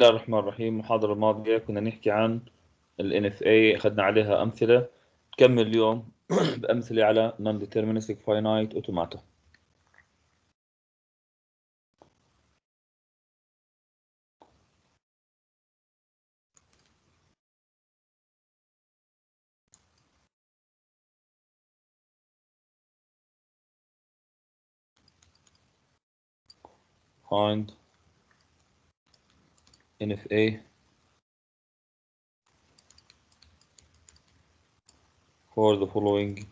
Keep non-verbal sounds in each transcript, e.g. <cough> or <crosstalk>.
الله الرحمن الرحيم. المحاضرة الماضية كنا نحكي عن ال NFA أخذنا عليها أمثلة. نكمل اليوم <clears throat> بأمثلة على Non-Deterministic Finite Automata. Find NFA for the following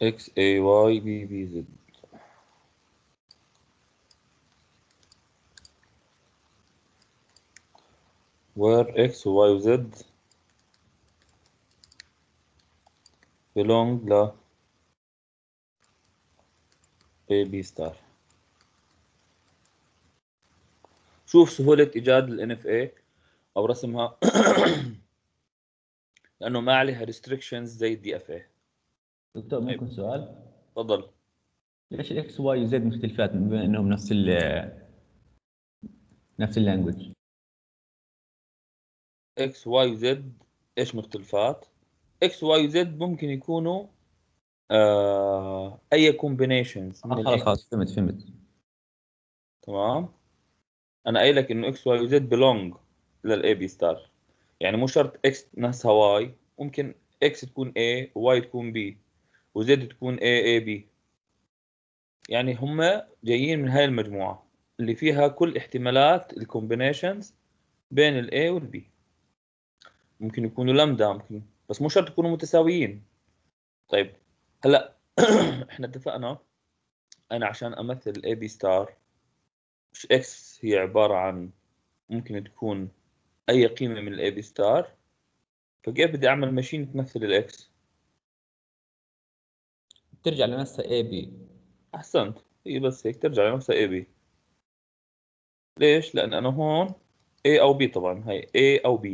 x a y b b z where x y و z belong ل a b star شوف سهولة إيجاد ال NFA أو رسمها لأنه ما عليها restrictions زي ال DFA دكتور ممكن سؤال؟ تفضل. ليش الاكس واي وزد مختلفات بما إنهم نفس ال نفس ال language؟ إكس واي وزد إيش مختلفات؟ إكس واي وزد ممكن يكونوا آه أي combinations آه خلاص خلاص فهمت فهمت. تمام. أنا قايل لك إنه X Y و Z belong لل A B star يعني مو شرط X نفسها Y ممكن إكس تكون A وواي تكون B. وزد تكون A A B. يعني هم جايين من هاي المجموعة اللي فيها كل احتمالات ال combinations بين ال A وال B. ممكن يكونوا لامدا ممكن بس مو شرط يكونوا متساويين. طيب هلأ <clears throat> إحنا اتفقنا. أنا عشان أمثل ال A B star X هي عبارة عن ممكن تكون أي قيمة من ال A B star فكيف بدي أعمل machine تمثل ال X ترجع لنفسها A B أحسنت. هي بس هيك ترجع لنفسها A B ليش؟ لأن أنا هون A أو B طبعا. هاي A أو B.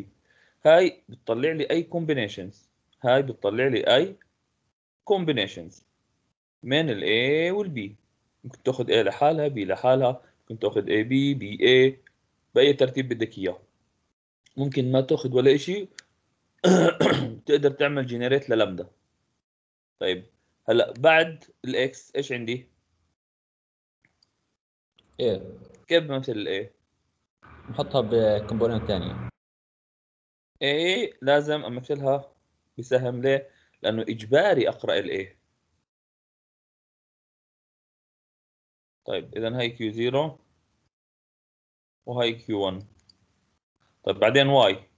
هاي بتطلع لي أي combinations هاي بتطلع لي أي combinations من ال A وال B. ممكن تأخذ A لحالها B لحالها. ممكن تأخذ A B B A. بأي ترتيب بدك إياه. ممكن ما تأخذ ولا إشي. <coughs> تقدر تعمل generate لل lambda طيب. هلا بعد ال X إيش عندي؟ A كيف بمثل ال A نحطها ب component ثانية A لازم أمثلها بسهم. ليه؟ لأنه إجباري أقرأ ال A طيب اذا هاي Q 0 وهاي Q 1 طيب بعدين Y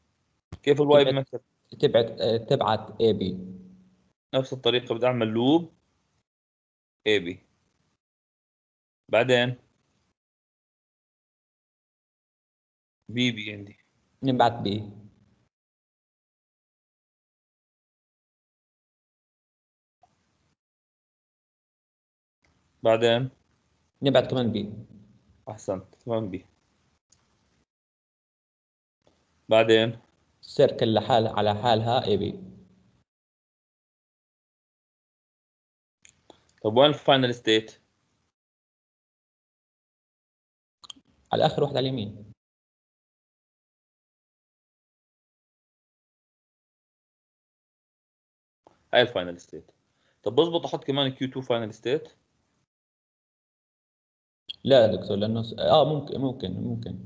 كيف ال Y بمثل؟ تبعت تبعت A B نفس الطريقة بدي أعمل loop A B بعدين B B عندي. نبعت B بعدين نبعت كمان B أحسنت تمام B بعدين circle لحال على حالها A B طب وين ال final state؟ على آخر واحدة على اليمين. هاي ال final state. طب بظبط أحط كمان Q 2 final state؟ لا يا دكتور لأنه س... آه ممكن ممكن ممكن.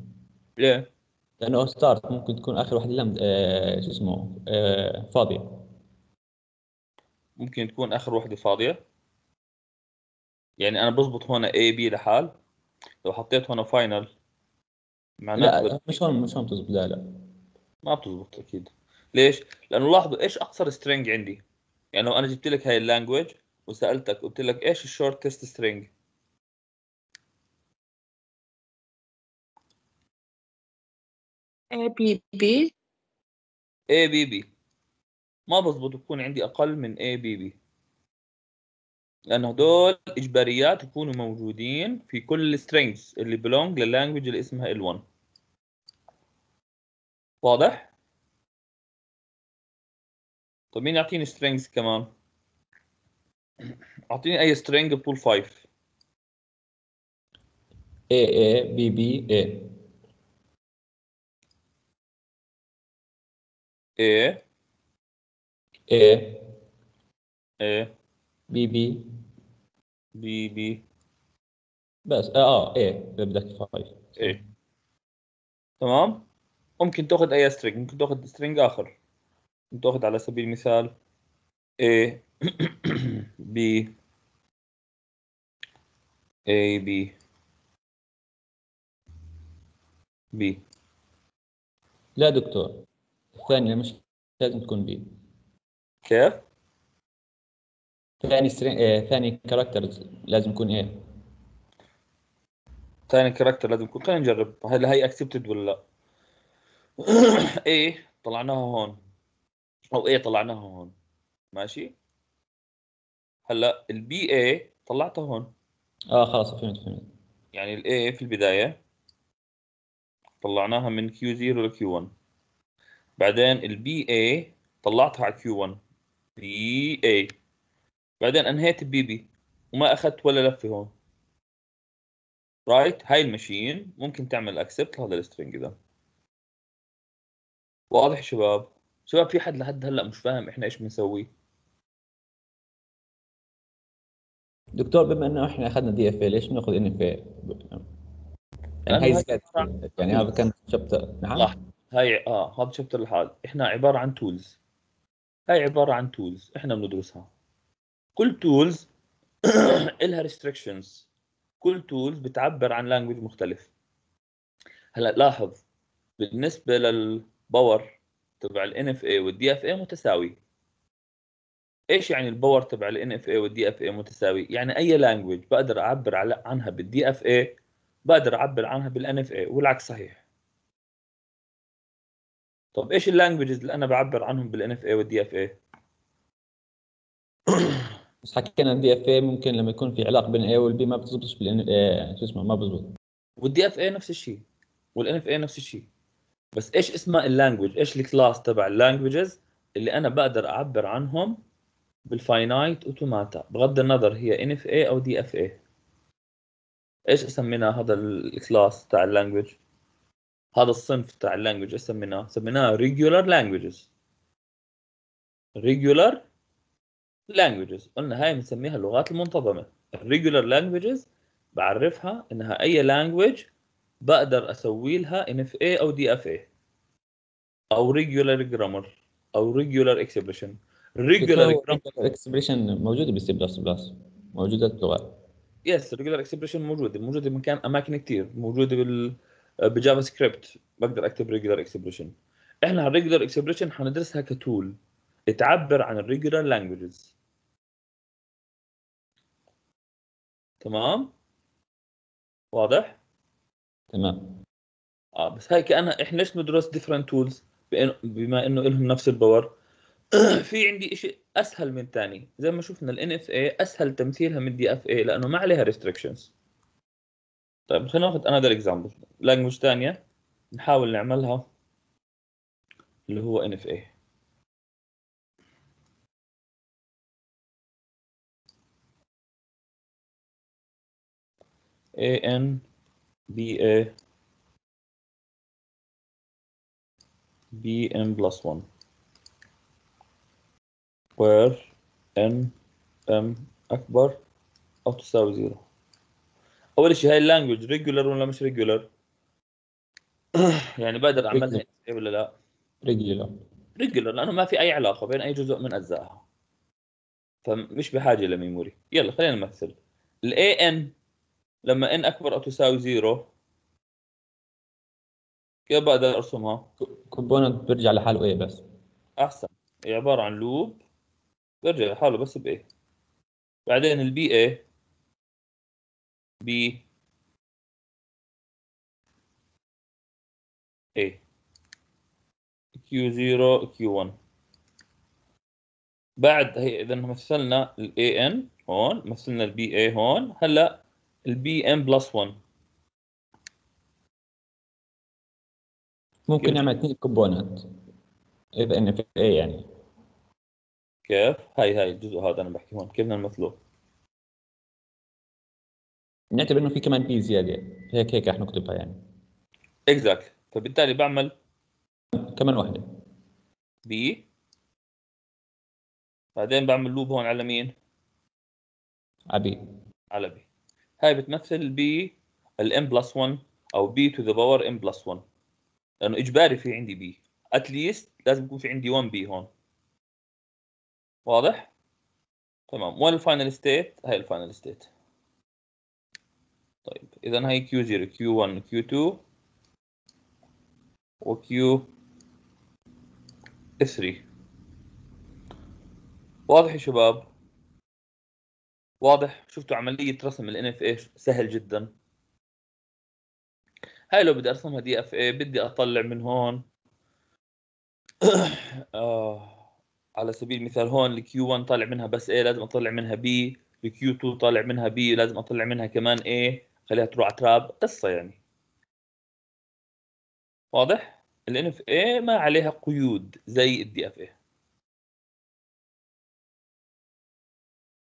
ليه؟ لأنه star ممكن تكون آخر واحدة لم آه شو اسمه؟ آه فاضية. ممكن تكون آخر وحده فاضية؟ يعني أنا بظبط هون A B لحال. لو حطيت هون final معناته لا مش هون مش هون تزبط لا لا. ما بتزبط أكيد. ليش؟ لأنه لاحظوا إيش أقصر string عندي؟ يعني لو أنا جبت لك هاي ال language وسألتك قلت لك إيش ال shortest string A B B. A B B ما بزبط يكون عندي أقل من A B B لأنه هدول إجباريات يكونوا موجودين في كل ال strings اللي belong لل language اللي اسمها L1 واضح؟ طيب مين يعطيني strings كمان؟ أعطيني أي string بطول 5 A A B B A. A. A. A. B B B B بس آه A بدك فايف A تمام؟ ممكن تأخذ أي string ممكن تأخذ string آخر. ممكن تأخذ على سبيل المثال A <coughs> B A B. B. لا دكتور الثانية مش لازم تكون B كيف؟ ثاني string آه ثاني character لازم يكون A؟ ثاني character لازم يكون. خلينا نجرب. هل هي accepted ولا لا؟ <coughs> A طلعناها هون. أو A طلعناها هون. ماشي؟ هلا ال B A طلعتها هون. آه خلاص فهمت فهمت. يعني ال A في البداية. طلعناها من Q 0 ل Q 1 بعدين ال B A طلعتها على Q 1 B A بعدين انهيت B B وما اخذت ولا لفة هون. right هاي ال machine ممكن تعمل accept هذا ال string ده واضح شباب؟ شباب في حد لحد هلأ مش فاهم إحنا إيش بنسوي. دكتور بما إنه إحنا أخذنا DFA ليش بنأخذ NFA يعني هاي يعني هذا كان chapter نعم؟ صح. هاي آه هذا chapter لحال. إحنا عبارة عن tools هاي عبارة عن tools إحنا بندرسها. كل tools <clears throat> إلها restrictions. كل tools بتعبر عن language مختلف. هلا لاحظ بالنسبة لل power تبع ال NFA وال DFA متساوي. إيش يعني ال power تبع ال NFA وال DFA متساوي؟ يعني أي language بقدر أعبر عنها بال DFA بقدر أعبر عنها بال NFA والعكس صحيح. طب إيش ال languages اللي أنا بعبر عنهم بال NFA وال DFA <clears throat> بس حكينا DFA ممكن لما يكون في علاقة بين ال A وال B ما بتزبطش بال N شو اسمه ما بزبط. وال DFA نفس الشيء. وال NFA نفس الشيء. بس إيش اسمها ال language إيش ال class تبع ال languages اللي أنا بقدر أعبر عنهم بال finite automata بغض النظر هي ان اف اي أو دي اف اي إيش سمينا هذا ال class تاع ال language هذا الصنف تاع ال language إيش سميناه؟ سميناه regular languages. regular languages. قلنا هاي بنسميها اللغات المنتظمة. ال regular languages بعرفها إنها أي language بقدر أسوي لها NFA أو DFA أو regular grammar. أو regular expression. Regular grammar. expression موجودة بال C++ موجودة باللغات yes regular expression موجودة. موجودة بمكان أماكن كتير. موجودة بال بجافا سكريبت بقدر أكتب regular expression. إحنا ال regular expression حندرسها ك tool تعبر عن ال regular languages. تمام؟ واضح؟ تمام. آه بس هاي كأنها إحنا ليش ندرس different tools بما إنه لهم نفس ال power. <clears throat> في عندي شيء أسهل من ثاني زي ما شفنا ال NFA أسهل تمثيلها من DFA لأنه ما عليها restrictions طيب خلينا ناخذ another example language ثانية نحاول نعملها اللي هو NFA A N B A B m plus 1 where n m أكبر أو تساوي zero أول شيء هاي ال language regular ولا مش regular؟ يعني بقدر أعملها Regular. ولا لا؟ regular regular لأنه ما في أي علاقة بين أي جزء من أجزائها فمش بحاجة ل memory يلا خلينا نمثل ال AN لما n أكبر أو تساوي zero كيف بقدر أرسمها؟ component بيرجع لحاله A بس؟ أحسن. هي عبارة عن loop بيرجع لحاله بس ب A؟ بعدين ال B A B A Q 0 Q 1 بعد هي اذا مثلنا ال A N هون مثلنا ال B A هون. هلأ ال B M plus 1 ممكن؟ نعمل اثنين component. إذا إن في A يعني. كيف؟ هاي هاي الجزء هذا أنا بحكي هون. كيف بدنا نمثله؟ نعتبر إنه في كمان B زيادة. هيك هيك رح نكتبها يعني. exactly فبالتالي بعمل كمان واحدة B بعدين بعمل loop هون على مين؟ ع B على B هاي بتمثل ال B ال M plus 1 أو B to the power M plus 1 لأنه إجباري في عندي B at least لازم يكون في عندي 1 B هون. واضح؟ تمام. وين ال final state هاي ال final state طيب. اذا هاي Q 0 Q 1 Q 2 و Q 3 واضح يا شباب؟ واضح. شفتوا عملية رسم ال NFA إيش سهل جدا. هاي لو بدي أرسمها DFA بدي أطلع من هون. <coughs> آه على سبيل المثال هون ال Q 1 طالع منها بس A لازم أطلع منها B. ال Q 2 طالع منها B لازم أطلع منها كمان A. خليها تروح على trap. قصة يعني. واضح؟ ال NFA ما عليها قيود زي ال DFA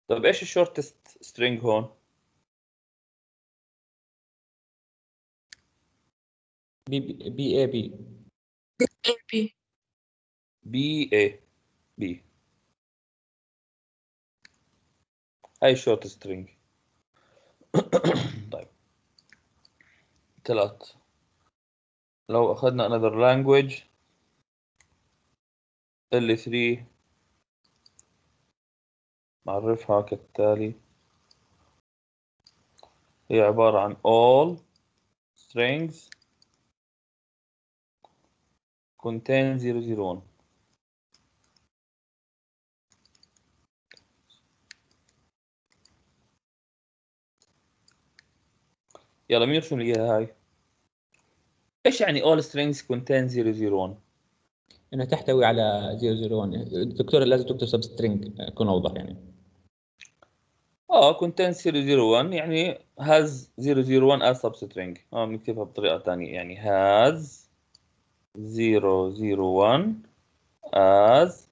طيب إيش ال shortest string هون؟ B B A B AB B A B هاي ال short string طيب. ثلاث. لو أخذنا another language L3 نعرفها كالتالي. هي عبارة عن all strings contain 001 يلا مين يرسم لي إياها هاي؟ إيش يعني all strings contain 001 إنها تحتوي على 001 الدكتور لازم تكتب substring يكون اوضح يعني. آه contain 001 يعني has 001 as substring. آه بنكتبها بطريقة ثانية يعني has 001 as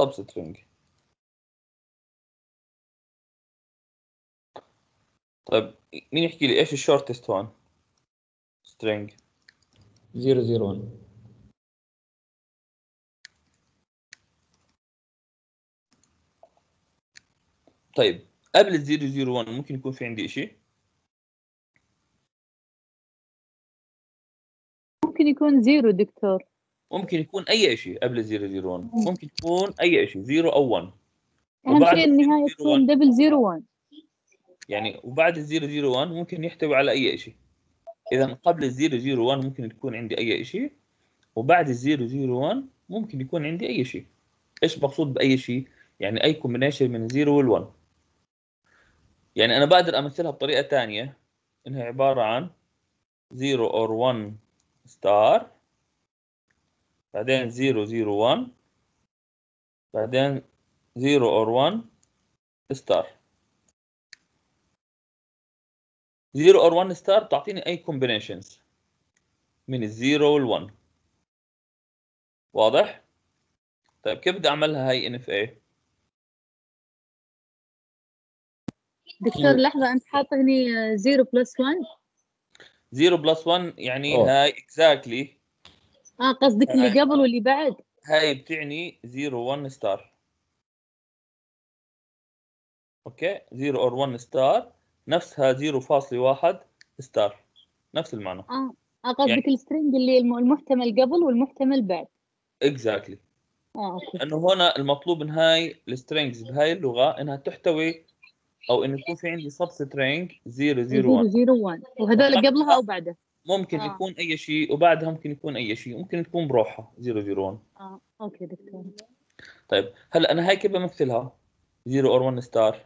substring. طيب مين يحكي لي إيش الشورتست هون؟ string. 001 طيب قبل ال 001 ممكن يكون في عندي شيء ممكن يكون zero دكتور. ممكن يكون أي شيء قبل ال 001 ممكن. يكون أي شيء 0 أو 1 أهم شيء النهايه 001 تكون double zero 1 يعني وبعد ال 001 ممكن يحتوي على أي شيء إذا قبل ال 001 ممكن تكون عندي أي شيء وبعد ال 001 ممكن يكون عندي أي شيء إيش مقصود بأي شيء يعني أي combination من ال zero وال one يعني أنا بقدر أمثلها بطريقة ثانية إنها عبارة عن 0 or 1 star بعدين 0 0 1 بعدين 0 or 1 star 0 or 1 star تعطيني أي combinations من ال zero وال one واضح؟ طيب كيف بدي أعملها هاي NFA؟ دكتور لحظة أنت حاطة هني zero plus 1 0 plus 1 يعني أوه. هاي exactly آه قصدك اللي قبل واللي بعد؟ هاي بتعني 0 1 star okay 0 or 1 star نفسها 0.1 star نفس المعنى. آه. آه قصدك يعني- ال string اللي الم- المحتمل قبل والمحتمل بعد. exactly آه okay. لأنه هنا المطلوب من هاي ال strings بهاي اللغة إنها تحتوي أو إنه يكون في عندي substring 0 0 zero 1 zero 1 وهذول قبلها أو بعدها ممكن آه. يكون أي شيء وبعدها ممكن يكون أي شيء. ممكن تكون بروحها 0 0 1 آه okay دكتور. طيب هلا أنا هاي كيف بمثلها؟ 0 or 1 star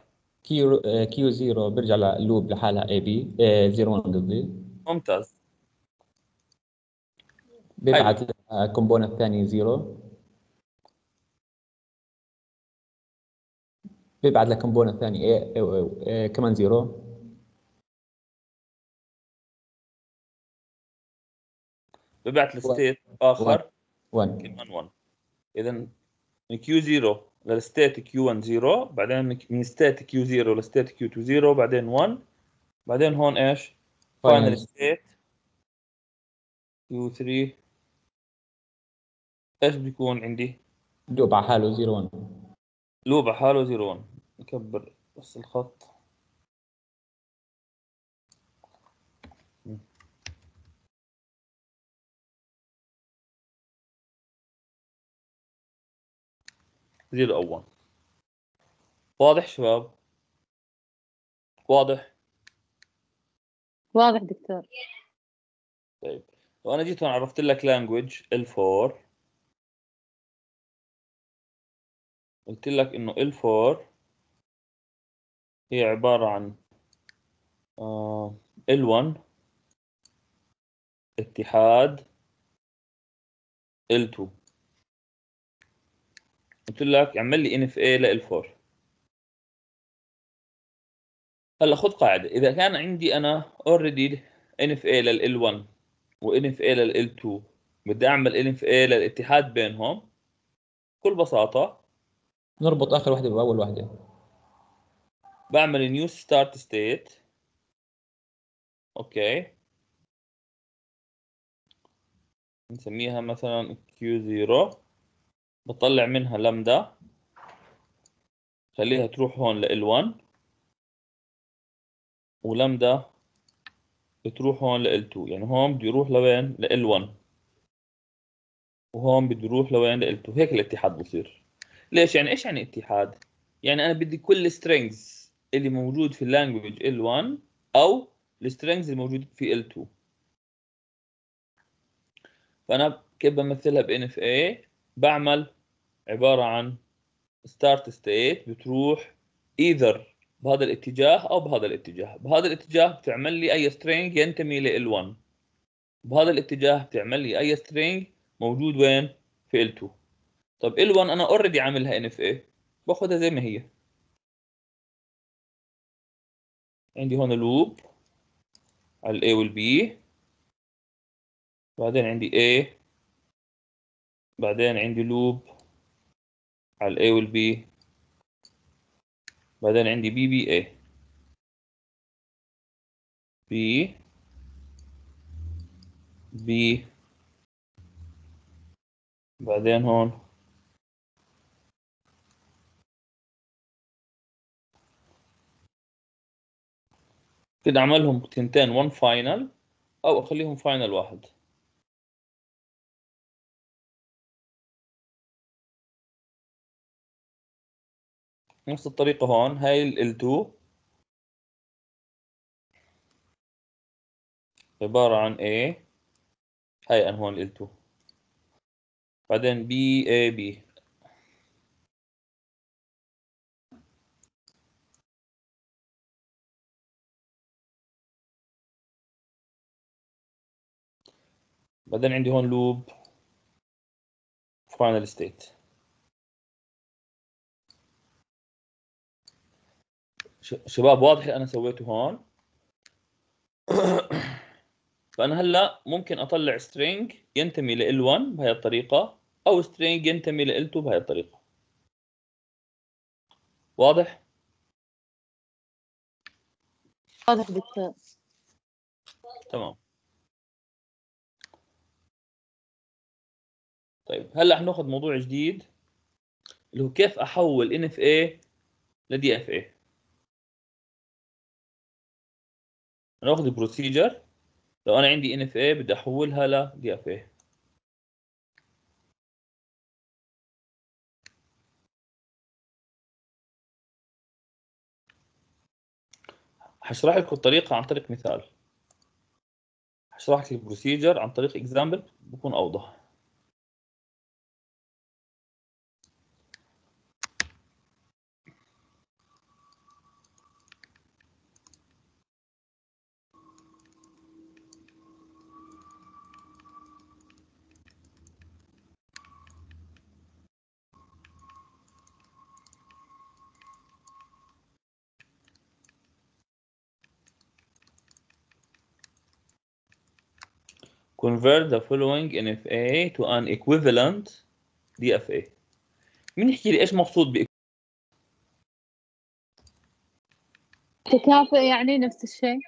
Q Q 0 بيرجع لل loop لحالها A B 01 قصدي. ممتاز. بيبعت component ثاني 0 بيبعت لك component ثاني. إيه إيه كمان zero ببعت ل state آخر. 1 كمان 1 اذا من Q 0 لل state Q 1 0 بعدين من- state Q 0 ل state Q 2 0 بعدين 1 بعدين هون إيش؟ final Final. state Q 3 إيش بيكون عندي؟ دوب على حاله 0 1 لوب على حاله 0 1 نكبر بس الخط. زيرو أو 1 واضح شباب؟ واضح؟ واضح دكتور. طيب. لو أنا جيت هون عرفت لك language L4 قلت لك إنه L4 هي عبارة عن آه L1 اتحاد L2 قلت لك اعمل لي NFA ل L4 هلا خذ قاعدة. إذا كان عندي أنا already NFA لل L1 و NFA لل L2 بدي أعمل NFA للاتحاد بينهم بكل بساطة نربط آخر واحدة بأول واحدة بعمل new start state okay نسميها مثلا Q0 بطلع منها لمدا خليها تروح هون ل L1 ولمدا بتروح هون ل L2 يعني هون بده يروح لوين؟ ل L1 وهون بده يروح لوين؟ ل L2 هيك الاتحاد بصير. ليش؟ يعني إيش يعني اتحاد؟ يعني أنا بدي كل strings. اللي موجود في ال language L1 أو ال strings الموجود في L2 فأنا كيف بمثلها ب NFA بعمل عبارة عن start state بتروح either بهذا الاتجاه أو بهذا الاتجاه. بهذا الاتجاه بتعمل لي أي string ينتمي ل L1 بهذا الاتجاه بتعمل لي أي string موجود وين؟ في L2 طب L1 أنا already عاملها NFA باخذها زي ما هي. عندي هون loop على ال A وال B. بعدين عندي A. بعدين عندي لوب على ال A وال B. بعدين عندي B B A. B. B. بعدين هون. كده اعملهم تنتين 1 final أو أخليهم final واحد. نفس الطريقة هون هاي ال L2 عبارة عن A هاي أنا هون ال L2 بعدين B A B. بعدين عندي هون loop. final state شباب واضح اللي أنا سويته هون. <coughs> فأنا هلأ ممكن أطلع string ينتمي ل L1 بهي الطريقة أو string ينتمي ل L2 بهي الطريقة. واضح؟ واضح دكتور. تمام. طيب هلأ حناخذ موضوع جديد اللي هو كيف أحول NFA ل DFA هناخذ البروسيجر لو أنا عندي NFA بدي أحولها ل DFA هشرح لكم الطريقة عن طريق مثال. هشرح لك ال procedure عن طريق example بكون أوضح. Convert the following NFA to an equivalent DFA مين يحكي لي إيش مقصود ب تكافؤ يعني نفس الشيء؟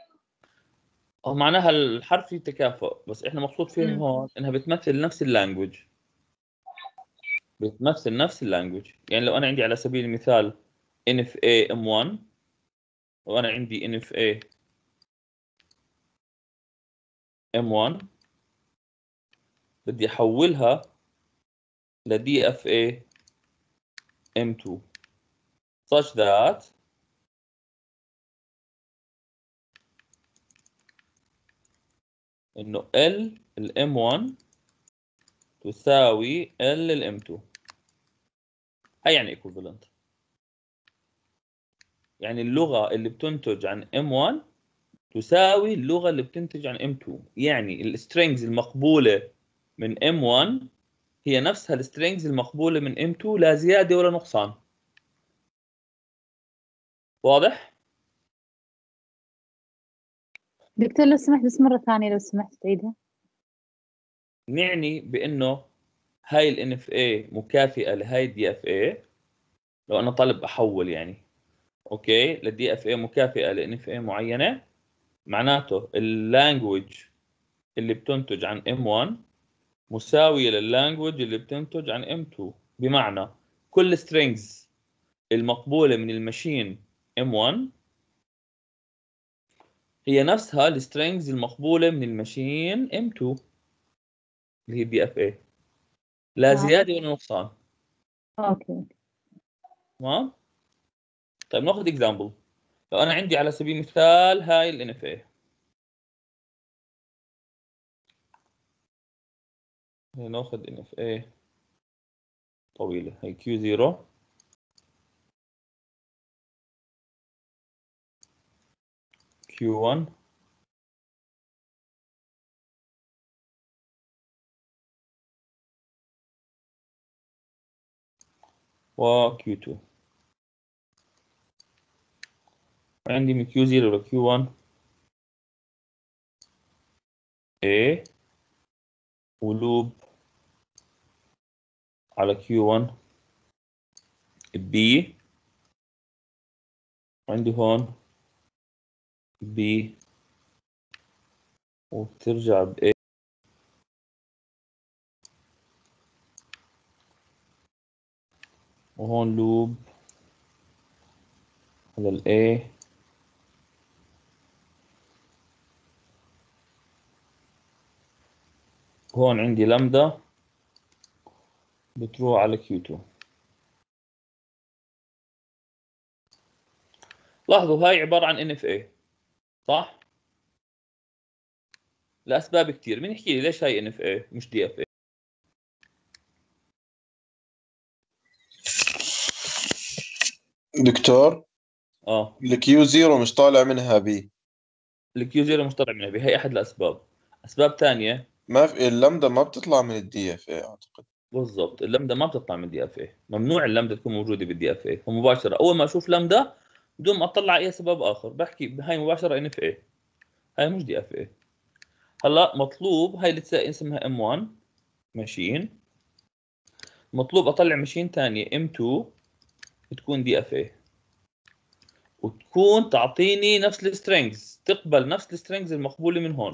أو معناها الحرف فيه تكافؤ بس إحنا مقصود فيه مم. هون إنها بتمثل نفس ال language. بتمثل نفس ال language. يعني لو أنا عندي على سبيل المثال NFA M1 وأنا عندي NFA M1 بدي أحولها ل DFA M2 such that إنه L ال M1 تساوي L ال M2 هاي يعني equivalent. يعني اللغة اللي بتنتج عن M1 تساوي اللغة اللي بتنتج عن M2 يعني ال strings المقبولة من M1 هي نفسها ال strings المقبولة من M2 لا زيادة ولا نقصان. واضح؟ دكتور لو سمحت بس مرة ثانية لو سمحت تعيدها. نعني بإنه هاي ال NFA مكافئة لهاي ال DFA لو أنا طالب أحول يعني. okay؟ لل DFA مكافئة ل NFA معينة معناته ال language اللي بتنتج عن M1 مساوية لل language اللي بتنتج عن M2 بمعنى كل strings المقبولة من ال machine M1 هي نفسها ال strings المقبولة من ال machine M2 اللي هي FA لا. زيادة ولا نقصان. okay. تمام؟ طيب ناخذ example لو أنا عندي على سبيل المثال هاي ال NFA هي ناخذ NFA طويلة. هي Q0 Q1 و Q2 عندي من Q0 ل Q1 A. ولوب على Q1 B. عندي هون B. وبترجع ب A. وهون لوب. على ال A. هون عندي لامدا بتروح على Q2 لاحظوا هاي عبارة عن NFA صح؟ لأسباب كتير. مين يحكي لي ليش هاي NFA مش DFA دكتور آه. ال Q zero مش طالع منها B ال Q zero مش طالع منها هي أحد الأسباب. أسباب تانية. ما في اللمدة ما بتطلع من ال DFA أعتقد. بالضبط. اللمدة ما بتطلع من ال DFA. ممنوع اللمدة تكون موجودة بال DFA. فمباشرة أول ما أشوف لمدة بدون ما أطلع أي سبب آخر بحكي هاي مباشرة NFA. هاي مش DFA. هلأ مطلوب هاي اللي اسمها M 1 machine. مطلوب أطلع machine ثانية M 2 تكون DFA. وتكون تعطيني نفس ال strings تقبل نفس ال strings المقبولة من هون.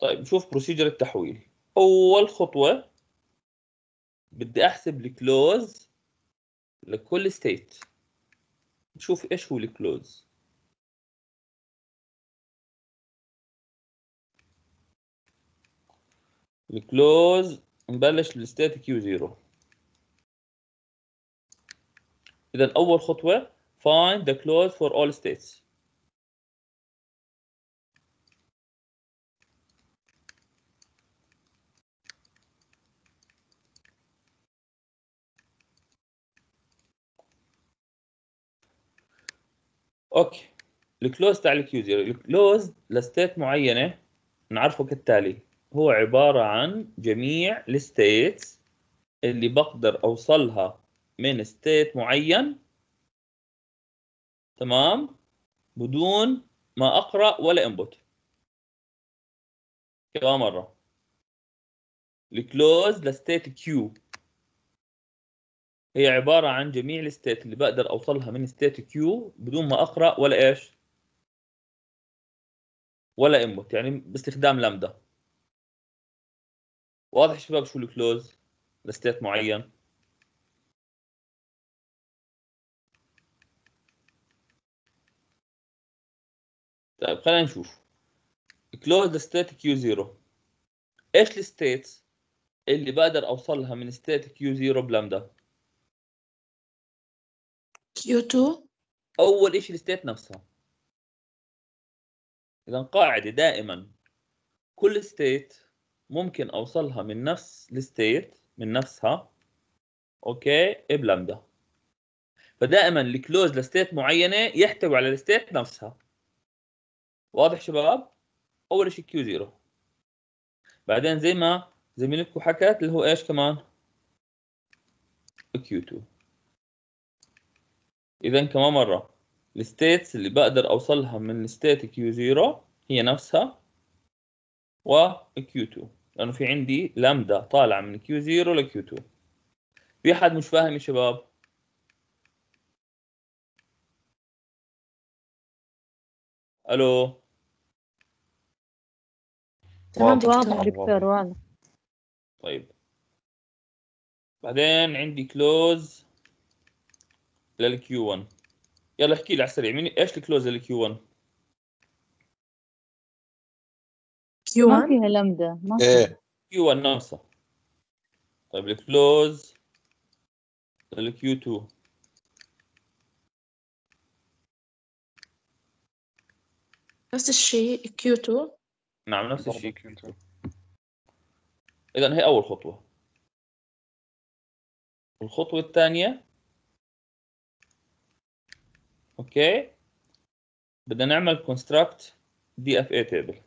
طيب نشوف procedure التحويل. أول خطوة بدي أحسب ال close لكل state نشوف إيش هو ال close. ال close نبلش بال state Q 0 اذا أول خطوة find the close for all states. أوكي. الكلوز تاع الكيو 0 الكلوز لستيت معينة نعرفه كالتالي. هو عبارة عن جميع ال states اللي بقدر أوصلها من state معين تمام؟ بدون ما أقرأ ولا input كمان مرة. ال close ل state Q هي عبارة عن جميع ال state اللي بقدر أوصلها من state Q بدون ما أقرأ ولا إيش؟ ولا input يعني باستخدام لامدا. واضح شباب شو ال close ل state معين؟ طيب خلينا نشوف. close state Q 0 إيش ال states اللي بقدر أوصلها من state Q 0 ب lambda؟ Q2 أول شيء ال state نفسها. إذا قاعدة دائما كل state ممكن أوصلها من نفس ال state من نفسها okay ب lambda فدائما ال close ل state معينة يحتوي على ال state نفسها. واضح شباب؟ أول شيء Q 0 بعدين زي ما زميلتكم حكت اللي هو إيش كمان؟ Q 2 إذا كمان مرة ال states اللي بقدر أوصلها من state Q 0 هي نفسها و Q 2 لأنه في عندي لامدا طالعة من Q 0 ل Q 2 في حد مش فاهم يا شباب؟ ألو؟ تمام واضح. دكتور دكتور واضح. طيب. بعدين عندي close لل Q 1 يلا احكي لي على السريع مين إيش ال close لل Q 1 ما Q1 فيها لمدة ما فيها. إيه. Q 1 نفسها طيب ال close لل Q 2 نفس الشيء Q2 نعم نفس الشيء. Q two. اذا هي أول خطوة. الخطوة الثانية okay. بدنا نعمل FA table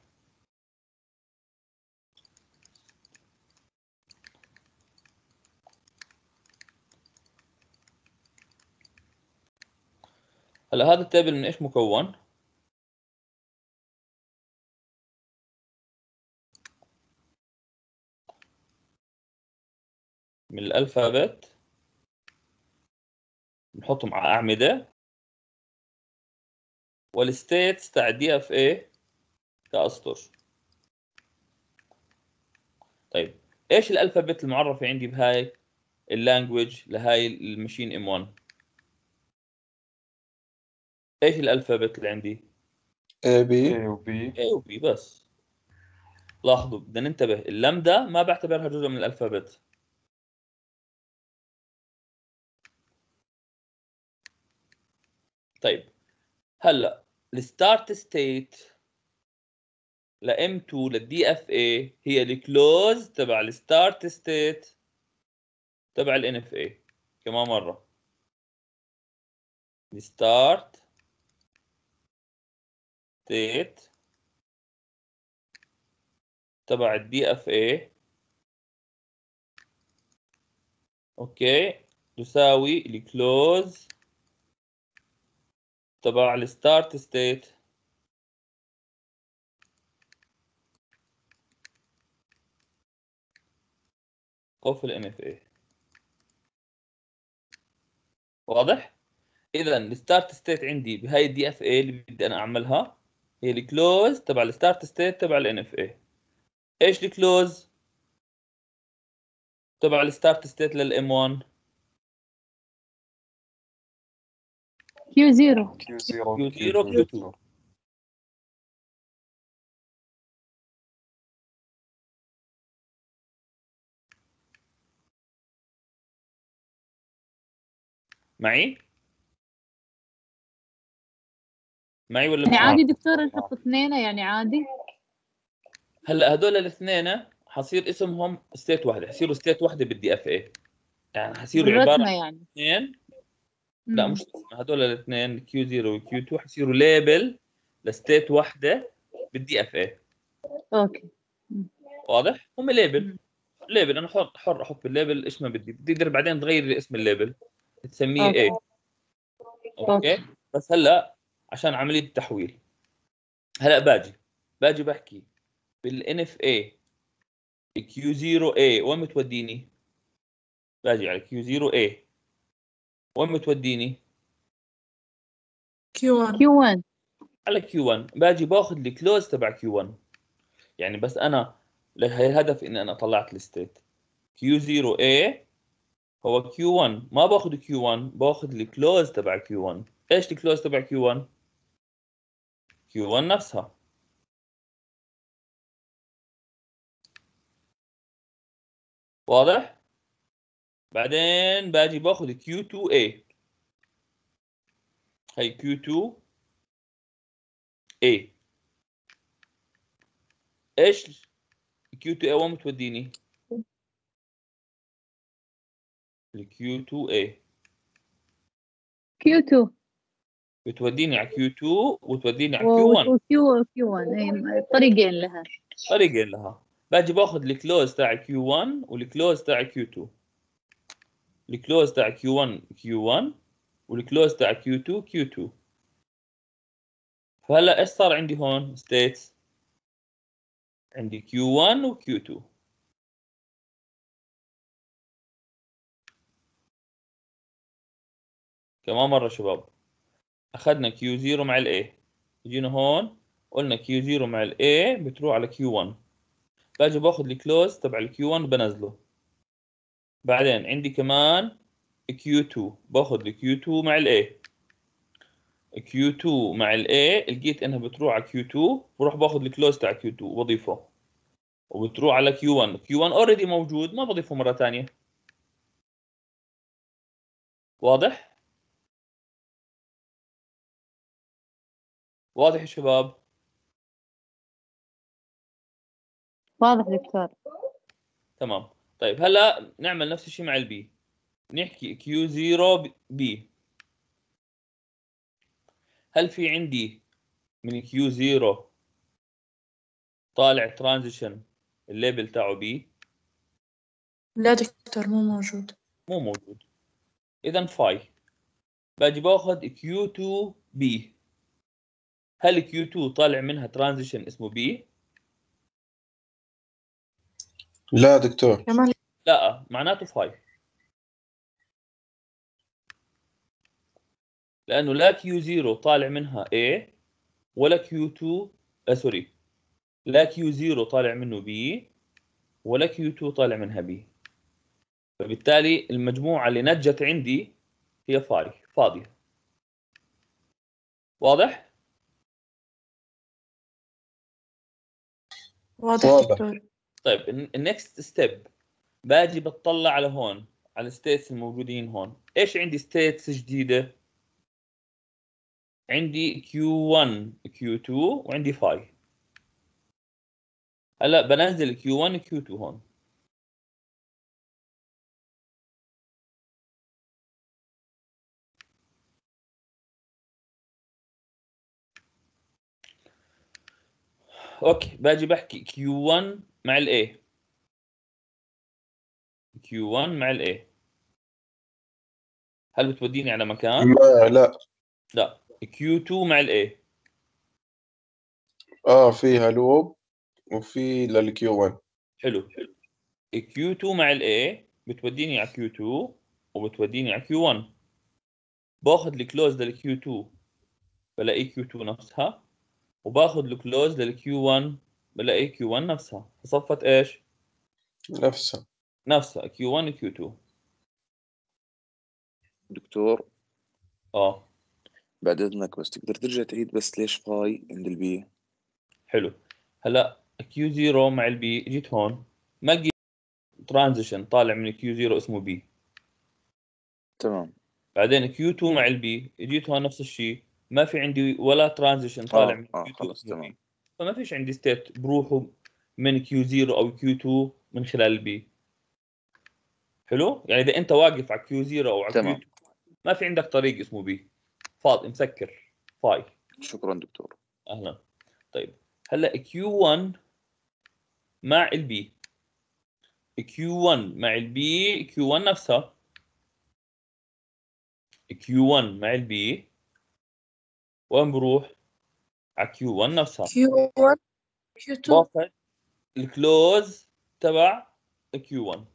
هلا هذا ال table من إيش مكون؟ من ال alphabet بنحطهم على أعمدة. وال states تاع DFA كأسطر. طيب إيش ال alphabet المعرفة عندي بهاي ال language لهاي ال machine M 1 إيش ال alphabet اللي عندي؟ A B A و B. A و B بس. لاحظوا بدنا ننتبه اللمدة ما بعتبرها جزء من ال alphabet طيب هلأ ال start state ل M2 لل DFA هي ال close تبع ال start state تبع ال NFA كمان مرة. ال start state تبع ال DFA okay. تساوي ال close تبع ال start state of ال NFA واضح؟ اذا ال start state عندي بهاي ال DFA اللي بدي أنا أعملها هي ال close تبع ال start state تبع ال NFA إيش ال close تبع ال start state لل M 1 Q zero Q 0 Q zero، Q two. معي؟ معي ولا يعني عادي دكتور نحط اثنين يعني عادي. هلأ هدول الاثنين حصير اسمهم state واحدة حصيروا state واحدة بال DFA يعني حصيروا عبارة عن يعني. اثنين لا. مش هدول الاثنين Q 0 و Q 2 حيصيروا label ل state واحدة بال DFA. okay. واضح؟ هم label label أنا حر حر أحط بال label إيش ما بدي بتقدر بعدين تغير اسم ال label تسميه okay. إيه okay. بس هلأ عشان عملية التحويل. هلأ باجي. باجي بحكي. بال NFA Q 0 A وين بتوديني؟ باجي على Q 0 A وين بتوديني؟ Q1 كيو 1 على كيو 1 باجي باخذ الكلوز تبع كيو 1 يعني بس أنا الهدف إني أنا طلعت ال state. Q 0 A هو Q 1 ما باخذ Q 1 باخذ ال closure تبع Q 1 إيش ال closure تبع Q 1 Q 1 نفسها. واضح؟ بعدين باجي باخذ Q 2 A هي Q 2 A إيش Q 2 اي وين بتوديني؟ الكيو 2 اي كيو 2 بتوديني على كيو 2 وتوديني على كيو 1 وكيو كيو 1 اي طريقين لها. طريقين لها. باجي باخذ ال closure تاع Q 1 وال closure تاع Q 2 ال closure تاع Q 1 Q 1 وال closure تاع Q 2 Q 2 فهلا إيش صار عندي هون؟ states عندي Q 1 و Q 2 كمان مرة شباب. أخذنا Q 0 مع ال A. جينا هون قلنا Q 0 مع ال A بتروح على Q 1 باجي باخذ ال closure تبع ال Q 1 بنزله. بعدين عندي كمان Q 2 باخذ ال Q 2 مع ال A. Q 2 مع ال A لقيت إنها بتروح على Q 2 بروح باخذ ال closure تاع Q 2 وبضيفه. وبتروح على Q 1 Q 1 already موجود ما بضيفه مرة ثانية واضح؟ واضح يا شباب؟ واضح دكتور. تمام. طيب هلا نعمل نفس الشيء مع ال B نحكي Q 0 B هل في عندي من Q 0 طالع transition ال label تاعه B لا دكتور مو موجود. مو موجود. اذا phi باجي باخذ Q 2 B هل Q 2 طالع منها transition اسمه B لا دكتور. كمان. لا معناته phi لأنه لا Q 0 طالع منها A ولا Q 2 آه sorry لا Q 0 طالع منه B ولا Q 2 طالع منها B. فبالتالي المجموعة اللي نجت عندي هي phi فاضية. واضح؟ واضح واضح. دكتور. طيب ال next step باجي بتطلع على هون على ال states الموجودين هون. إيش عندي states جديدة؟ عندي Q1 Q2 وعندي phi هلا بنزل Q1 Q2 هون. okay باجي بحكي Q1 مع ال A. Q1 مع ال A. هل بتوديني على مكان؟ ما لا. لا. Q2 مع ال A. آه فيها loop وفي لل Q 1 حلو. Q2 مع ال A بتوديني على Q2 وبتوديني على Q1 باخذ ال closure لل Q2 بلاقي Q2 نفسها. وباخذ ال closure لل Q1 بلاقي Q1 نفسها. فصفت إيش؟ نفسها. نفسها. Q1 Q2 دكتور. آه. بعد إذنك بس تقدر ترجع تعيد بس ليش phi عند ال B حلو. هلا Q0 مع ال B جيت هون. ما لقيت transition طالع من Q0 اسمه B تمام. بعدين Q2 مع ال B جيت هون نفس الشيء ما في عندي ولا transition طالع آه، من آه، Q2 خلص، اسمه تمام. B فما فيش عندي state بروحوا من Q0 أو Q2 من خلال ال B حلو؟ يعني إذا أنت واقف على Q0 أو على تمام. Q2 ما في عندك طريق اسمه B فاضي مسكر. phi شكرا دكتور. أهلا. طيب هلأ Q1 مع ال B Q1 مع ال B Q1 نفسها. Q1 مع ال B وين بروح؟ على Q1 نفسها. Q1 Q2 باخذ ال closure تبع Q 1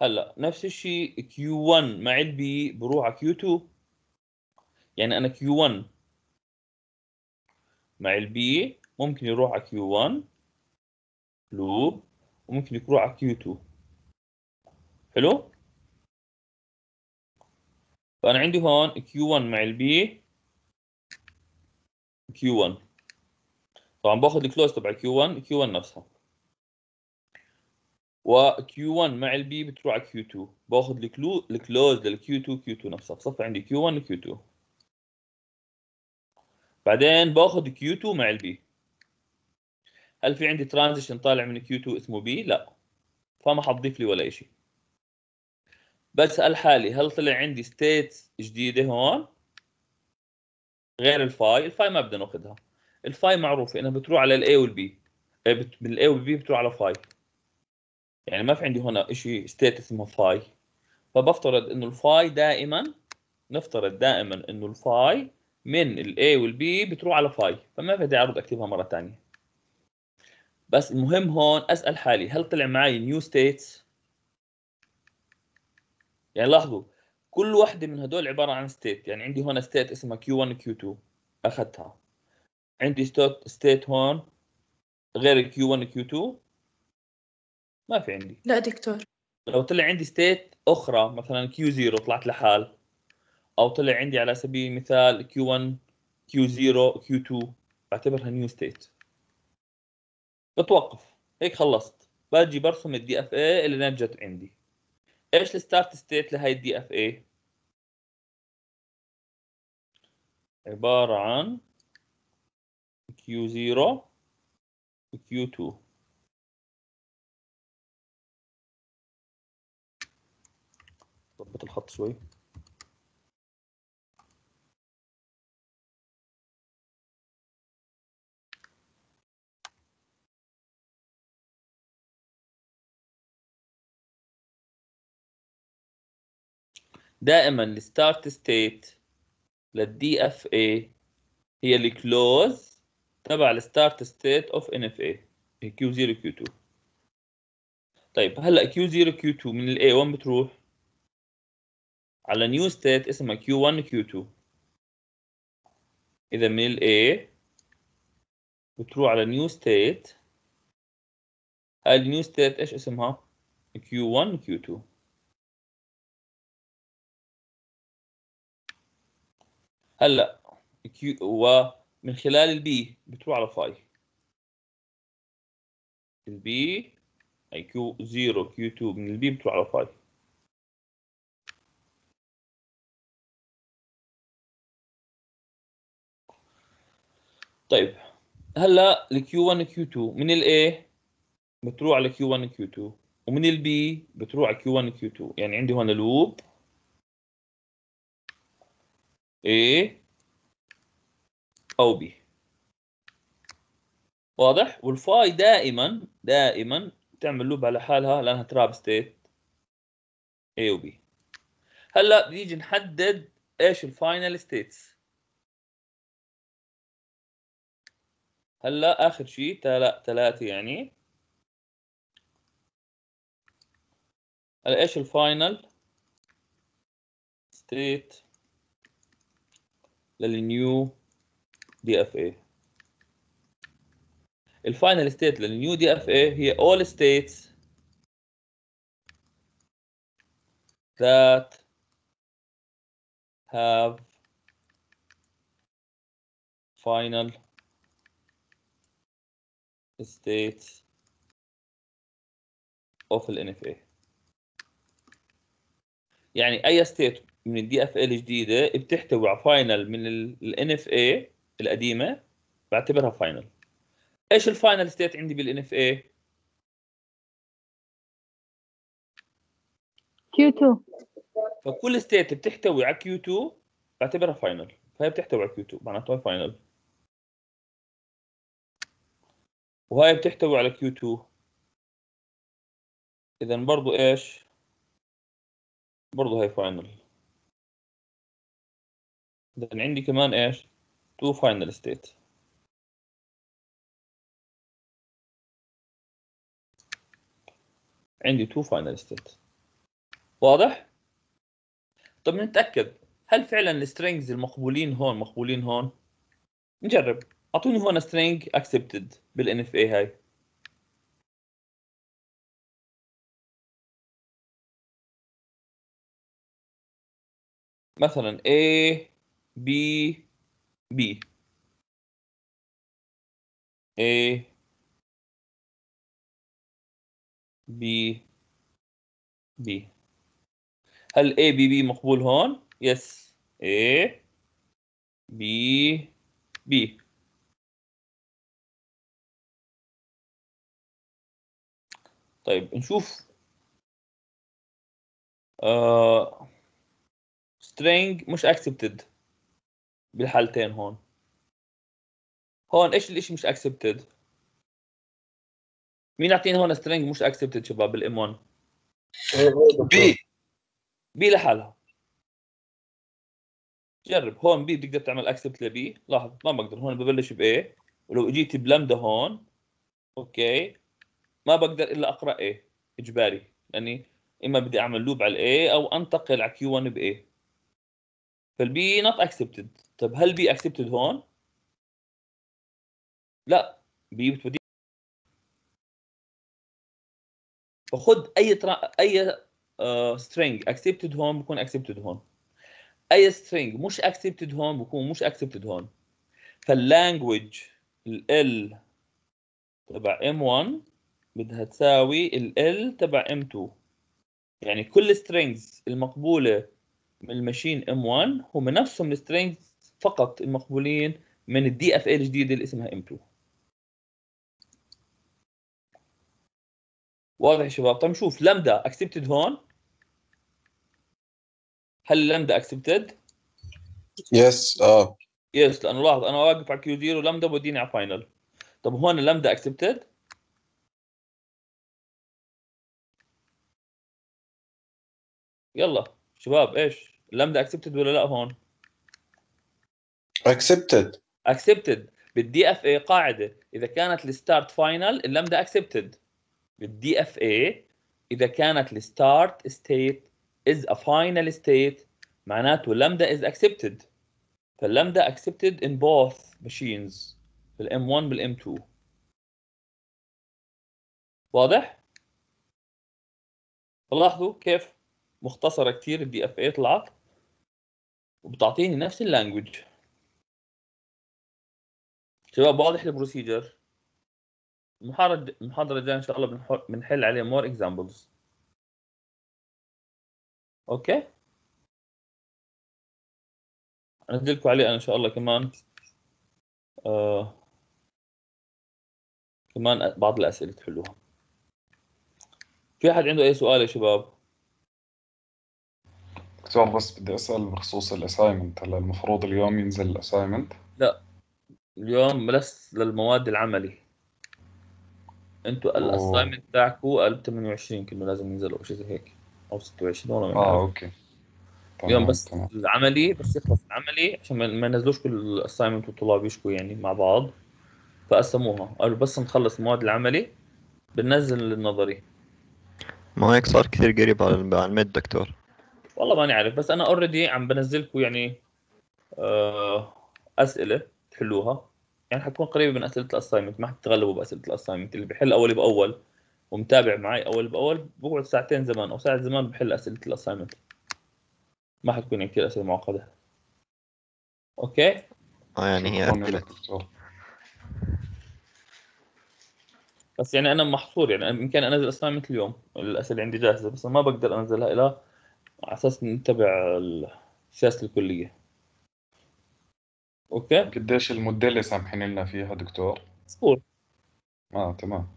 هلا نفس الشيء Q 1 مع ال B بروح على Q 2 يعني أنا Q 1 مع ال B ممكن يروح على Q 1 loop وممكن يروح على Q 2 حلو؟ فانا عندي هون Q 1 مع ال B Q 1 طبعا باخذ ال closure تبع Q 1 Q 1 نفسها. و Q 1 مع ال B بتروح على Q 2 باخذ ال clo ال closure لل Q 2 Q 2 نفسها. بصفي عندي Q 1 Q 2 بعدين باخذ Q2 مع ال B هل في عندي transition طالع من Q2 اسمه B لا. فما حتضيف لي ولا شيء بسأل حالي هل طلع عندي states جديدة هون؟ غير ال phi ال phi ما بدنا ناخذها ال phi معروفة إنها بتروح على الاي والبي من الاي والبي بتروح على فاي يعني ما في عندي هنا شيء state اسمه phi فبفترض إنه ال phi دائما نفترض دائما إنه ال phi من ال A وال B بتروح على phi فما في داعي اكتبها مرة ثانية بس المهم هون أسأل حالي هل طلع معي new states يعني لاحظوا كل واحدة من هدول عبارة عن state يعني عندي هون state اسمها Q1 Q2 أخذتها. عندي state هون غير Q1 Q2 ما في عندي. لا دكتور. لو طلع عندي state أخرى مثلا Q0 طلعت لحال أو طلع عندي على سبيل المثال Q1 Q0 Q2 بعتبرها new state بتوقف. هيك خلصت. باجي برسم ال DFA اللي نتجت عندي. إيش ال start state لهي ال DFA عبارة عن Q0 و Q2 ضبط الخط شوي. دائما ال start state لل DFA هي ال closure تبع ال start state of NFA Q0 Q2 طيب هلأ Q0 Q2 من ال A 1 بتروح؟ على new state اسمها Q1 Q2 إذا من ال A بتروح على new state هاي ال new state إيش اسمها؟ Q1 Q2 هلا Q ومن خلال ال B بتروح على phi ال B اي Q0 Q2 من ال B بتروح على phi طيب هلا ال Q1 Q2 من ال A بتروح على Q1 Q2 ومن ال B بتروح على Q1 Q2 يعني عندي هون loop A أو B. واضح؟ وال phi دائما دائما تعمل loop على حالها لأنها trap state A و B. هلأ بنيجي نحدد إيش ال final states هلأ آخر شيء لا ثلاثة يعني. هلأ إيش ال final ستيت للنيو دي اف اي. الفاينل ستيت للنيو دي اف اي هي all states that have final states of ال NFA يعني أي state من ال DFA الجديدة بتحتوي على final من ال NFA القديمة بعتبرها final إيش ال final state عندي بال NFA Q2 فكل state بتحتوي على Q2 بعتبرها final فهي بتحتوي على Q2 معناتها هي final وهاي بتحتوي على Q 2 اذا برضو إيش؟ برضو هاي final لأن عندي كمان إيش؟ two final state عندي two final state واضح؟ طب نتأكد هل فعلا ال strings المقبولين هون مقبولين هون؟ نجرب أعطوني هون string accepted بال NFA هاي مثلا A B B A B B هل A B B مقبول هون؟ yes A B B طيب نشوف آه string مش accepted بالحالتين هون. هون إيش الإشي مش accepted مين يعطيني هون string مش accepted شباب بالام 1 B. B لحالها. جرب. هون B بتقدر تعمل accept ل B. لاحظ ما بقدر. هون ببلش ب A ولو اجيت بلمدا هون okay. ما بقدر إلا أقرأ A إجباري. لأني إما بدي أعمل loop على ال A أو أنتقل على Q1 ب A فال B not accepted طب هل B accepted هون؟ لا. B بتودي فخذ أي ترا... أي string accepted هون بكون accepted هون. أي string مش accepted هون بكون مش accepted هون. فال language L تبع M1 بدها تساوي L تبع M2 يعني كل strings المقبولة من ال machine M1 هم نفسهم ال strings فقط المقبولين من ال DFA الجديدة اللي اسمها M2 واضح يا شباب؟ طيب نشوف. لامدا accepted هون. هل لامدا accepted؟ yes آه. yes لأنه لاحظ أنا واقف على Q 0 لامدا بوديني على final طب هون اللامدا accepted يلا. شباب إيش؟ اللامدا accepted ولا لا هون؟ اكسبتد اكسبتد بالدي إف اي قاعدة. إذا كانت ال start final اللامدا accepted بال DFA إذا كانت ال start state is a final state معناته لامدا is accepted فاللامدا accepted in both machines. بال M 1 بال M 2 واضح؟ لاحظوا كيف؟ مختصرة كتير ال DFA طلعت وبتعطيني نفس ال language. شباب واضح ال procedure المحاضرة المحاضرة الجاية إن شاء الله بنح- بنحل عليه more examples. okay؟ انزل لكم عليه أنا إن شاء الله كمان. آه كمان بعض الأسئلة تحلوها. في أحد عنده أي سؤال يا شباب؟ دكتور بس بدي أسأل بخصوص ال assignment هلا المفروض اليوم ينزل ال assignment اليوم بس للمواد العملي. أنتوا. ال assignment تاعكم قال 28 كانه لازم ينزلوا أو شيء زي هيك. أو 26 والله ما آه عارف. okay. اليوم تمام بس تمام. العملي بس يخلص العملي عشان ما ما ينزلوش كل ال assignment والطلاب يشكوا يعني مع بعض. فقسموها. قالوا بس نخلص المواد العملي بننزل النظري ما هيك صار كثير قريب على على ال mid دكتور. والله ماني عارف بس أنا already عم بنزلكم يعني آه، أسئلة تحلوها. يعني حتكون قريبة من أسئلة ال assignment ما حتتغلبوا بأسئلة ال assignment اللي بحل أول بأول ومتابع معي أول بأول بقعد ساعتين زمان أو ساعة زمان بحل أسئلة ال assignment ما حتكون يعني كثير أسئلة معقدة. okay؟ آه يعني هي أسئلة. بس يعني أنا محصور يعني بامكاني أنزل assignment اليوم الأسئلة عندي جاهزة بس ما بقدر أنزلها إلى على أساس نتبع سياسة الكلية. okay؟ قديش المدة اللي سامحين لنا فيها دكتور؟ مصبور آه تمام.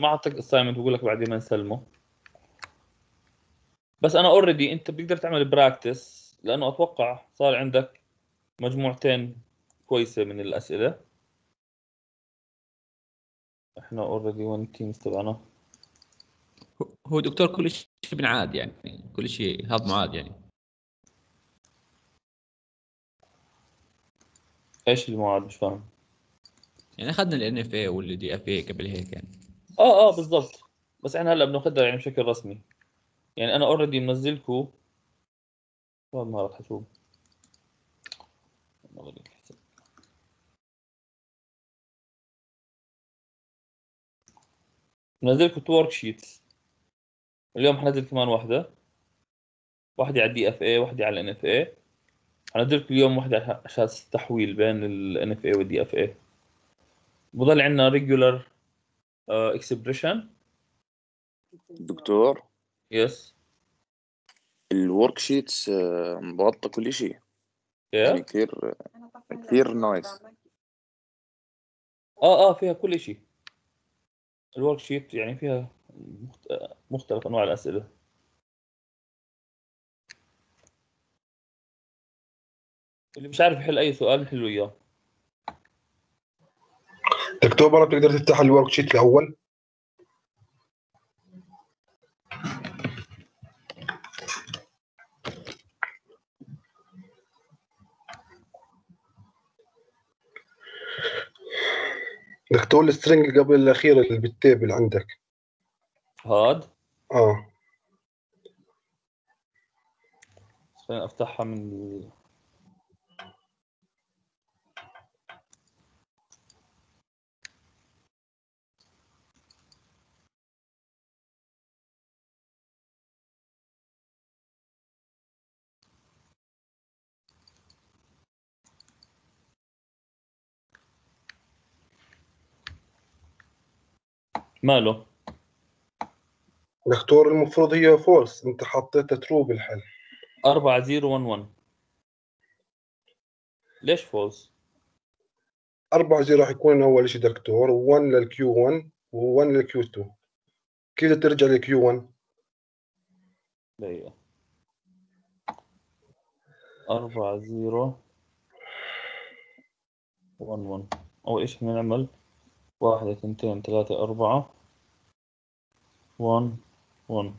ما اعطيك assignment بقول لك بعدين ما نسلمه. بس أنا already أنت بتقدر تعمل practice لأنه أتوقع صار عندك مجموعتين كويسة من الأسئلة. إحنا already وين Teams تبعنا هو- دكتور كل شيء معاد يعني كل شيء هضمه عاد يعني. إيش المواد مش فاهم. يعني أخذنا ال NFA وال DFA قبل هيك يعني. آه آه بالضبط. بس إحنا هلأ بناخذها يعني بشكل رسمي. يعني أنا already منزلكم شو مهارة حاسوب منزلكم two worksheets اليوم حنزل كمان واحدة واحدة على ال DFA واحدة على ال NFA حنزلكم اليوم واحدة على أساس التحويل بين ال NFA وال DFA بضل عندنا regular expression دكتور. yes ال worksheets مغطى كل شيء. يعني كثير كثير nice آه آه فيها كل شيء. ال worksheet يعني فيها مختلف أنواع الأسئلة. اللي مش عارف يحل أي سؤال نحله إياه. دكتور مرة بتقدر تفتح ال worksheet الأول؟ دكتور ال string قبل الأخير اللي بال table عندك. هاد. آه. خليني أفتحها من ال- ماله؟ الاختيار المفروض هي false انت حطيت true بالحل. 4 0 1 1 ليش false؟ 4 0 راح يكون أول شيء دكتور 1 لل Q 1 و1 لل Q 2 كيف ترجع لل Q 1 دقيقة. 4 0 1 1 أول شيء بنعمل واحد اثنتين ثلاثة أربعة. 1 1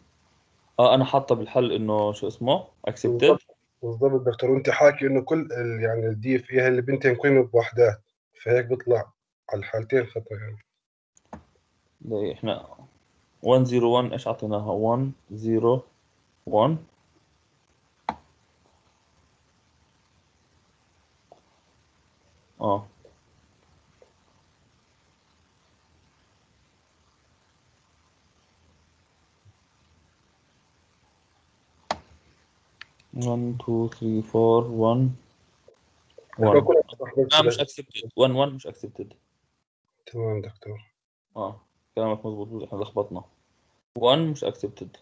آه أنا حاطة بالحل إنه شو اسمه؟ اكسبتد بالضبط. دكتور وأنت حاكي إنه كل ال يعني الدي اف اي بنتين قيمه بوحدات. فهيك بيطلع على الحالتين خطأ يعني. إحنا 101 إيش أعطيناها؟ 101 آه. 1 2 3 4 1 1 مش اكسبتد 1 1 مش اكسبتد تمام دكتور. آه كلامك مظبوط إحنا لخبطنا. 1 مش اكسبتد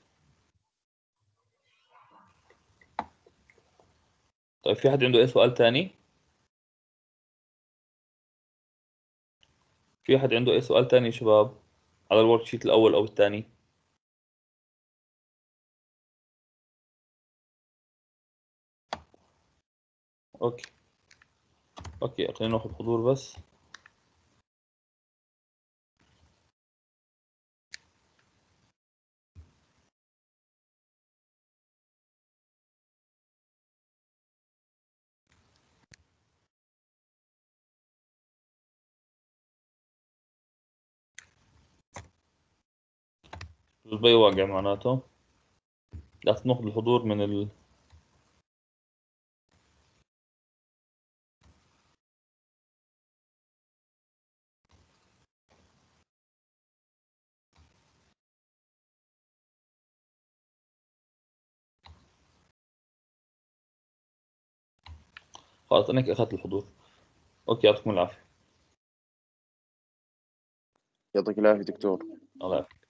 طيب في حد عنده أي سؤال ثاني في حد عنده أي سؤال ثاني يا شباب على ال worksheet الأول أو الثاني okay. okay خلينا ناخذ حضور بس. البي واقع معناته لازم ناخذ الحضور من ال خلاص أنا اخذت الحضور. أوكي يعطيكم العافية. يعطيك العافية دكتور. الله يعافيك.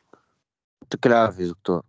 يعطيك العافية دكتور.